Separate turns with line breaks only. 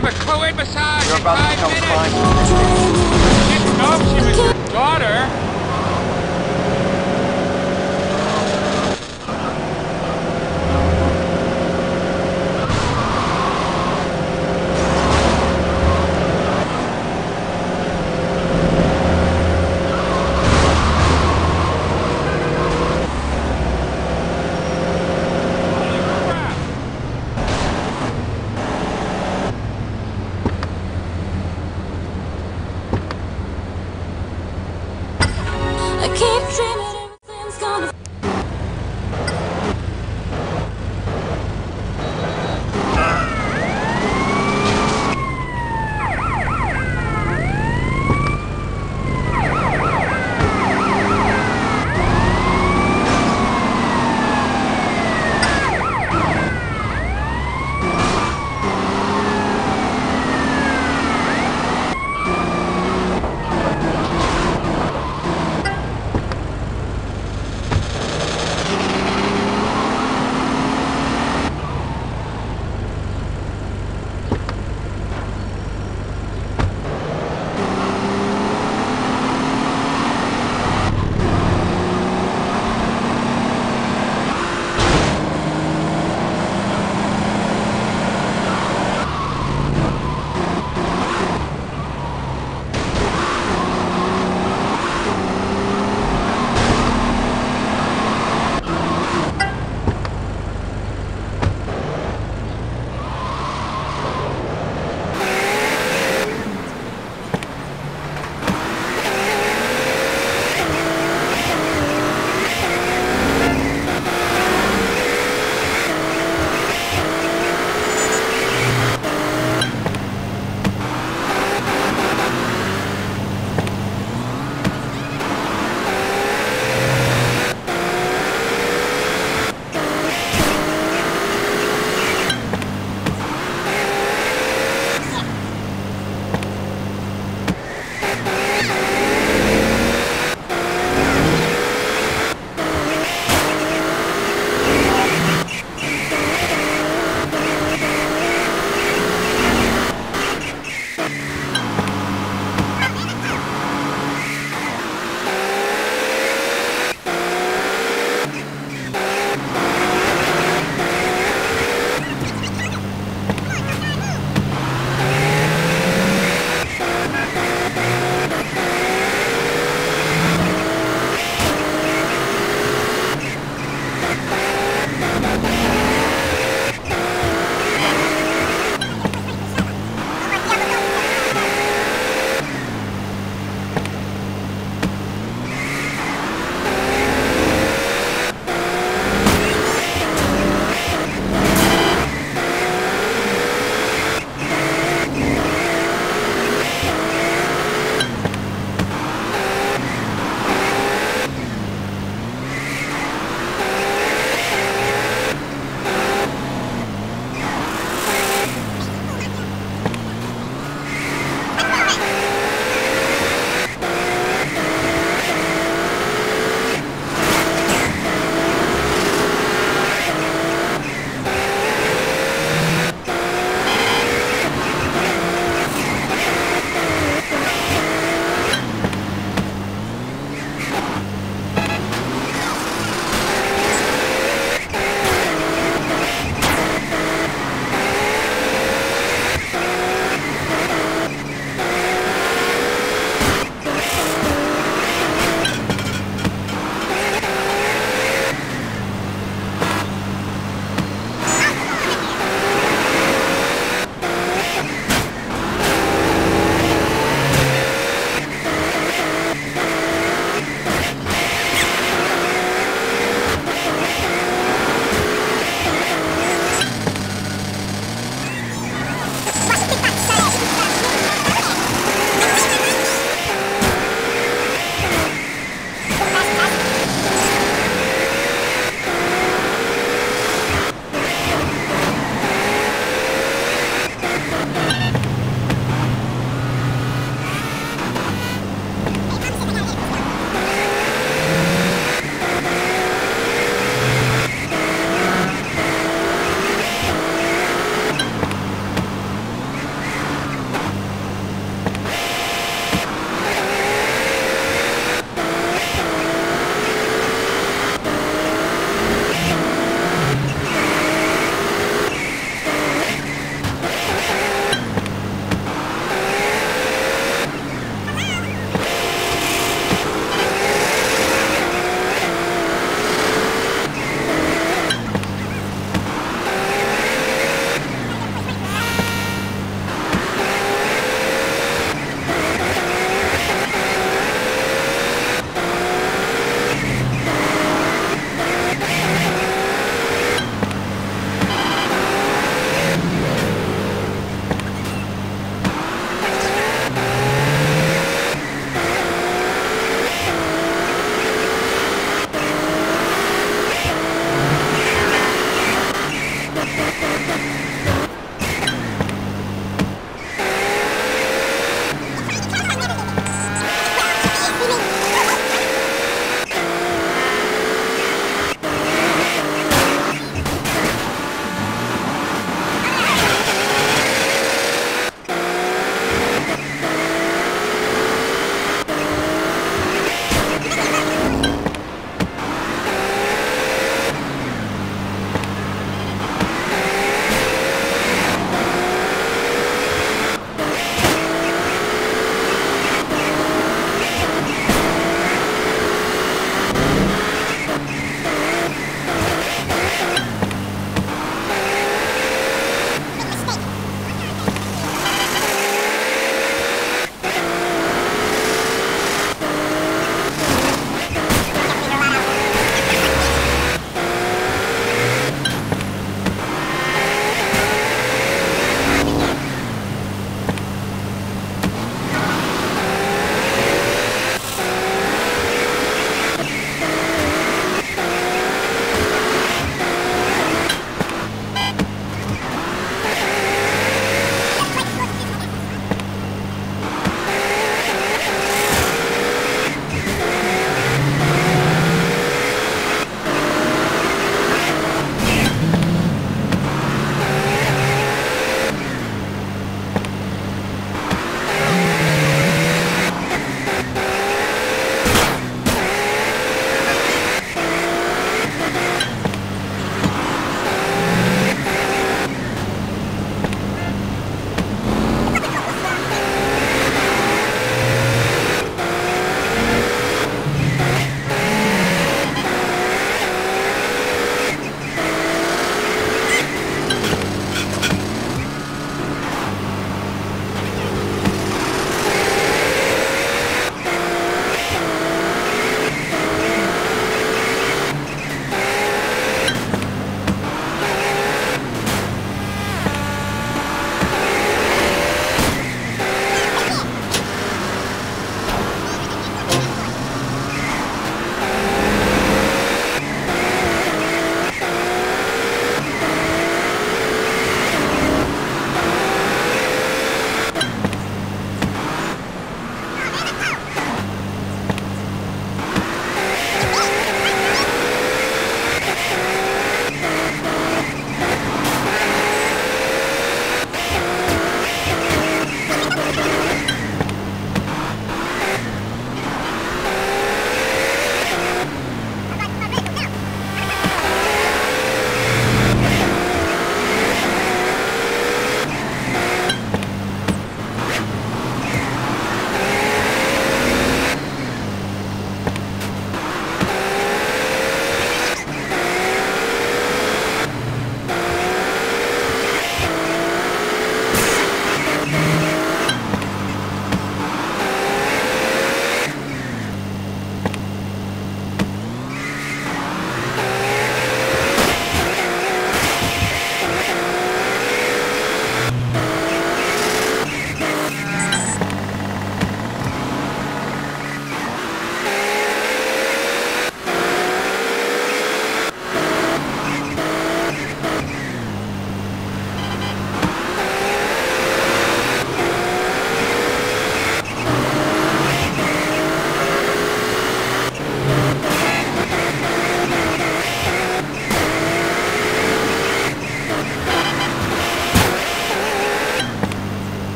have a co-ed massage
You're
in
about
five
to
minutes.
fine.
Didn't she was your daughter.